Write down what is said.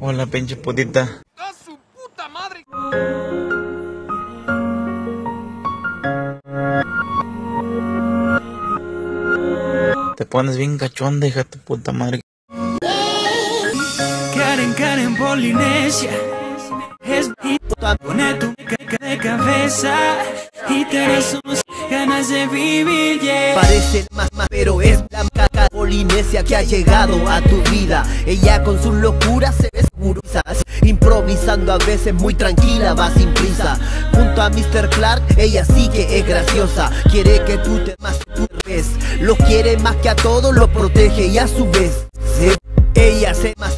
Hola, pinche putita. ¡A su puta madre! Te pones bien cachonda, hija de tu puta madre. Karen, Karen, Polinesia. Es pone tu ca- de cabeza y tenés unas ganas de vivir, yeah. Parece más, más, pero es la caca polinesia que ha llegado a tu vida. Ella con sus locuras se ve improvisando a veces muy tranquila, va sin prisa. Junto a Mr. Clark, ella sí que es graciosa. Quiere que tú te más tú ves. Lo quiere más que a todos, lo protege y a su vez se ella se más